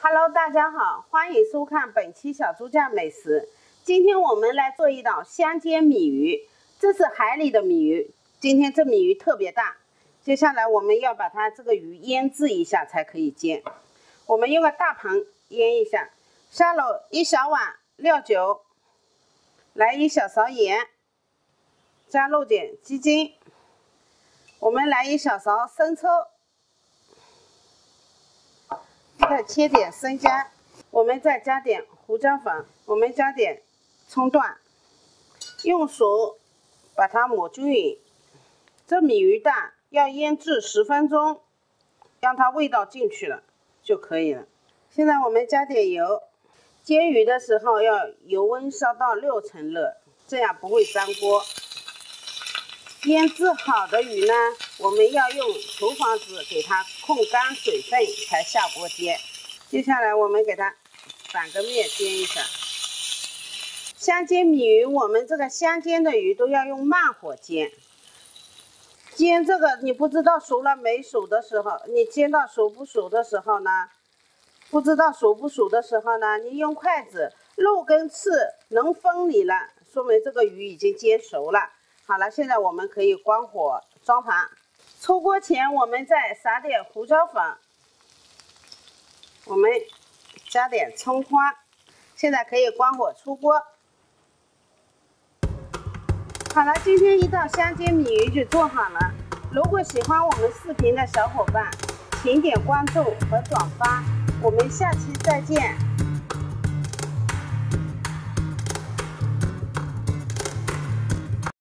Hello，大家好，欢迎收看本期小猪酱美食。今天我们来做一道香煎米鱼，这是海里的米鱼。今天这米鱼特别大，接下来我们要把它这个鱼腌制一下才可以煎。我们用个大盆腌一下，下楼一小碗料酒，来一小勺盐，加入点鸡精，我们来一小勺生抽。再切点生姜，我们再加点胡椒粉，我们加点葱段，用手把它抹均匀。这米鱼蛋要腌制十分钟，让它味道进去了就可以了。现在我们加点油，煎鱼的时候要油温烧到六成热，这样不会粘锅。腌制好的鱼呢，我们要用厨房纸给它控干水分才下锅煎。接下来我们给它反个面煎一下。香煎米鱼，我们这个香煎的鱼都要用慢火煎。煎这个你不知道熟了没熟的时候，你煎到熟不熟的时候呢？不知道熟不熟的时候呢，你用筷子肉跟刺能分离了，说明这个鱼已经煎熟了。好了，现在我们可以关火装盘。出锅前，我们再撒点胡椒粉，我们加点葱花。现在可以关火出锅。好了，今天一道香煎米鱼就做好了。如果喜欢我们视频的小伙伴，请点关注和转发。我们下期再见。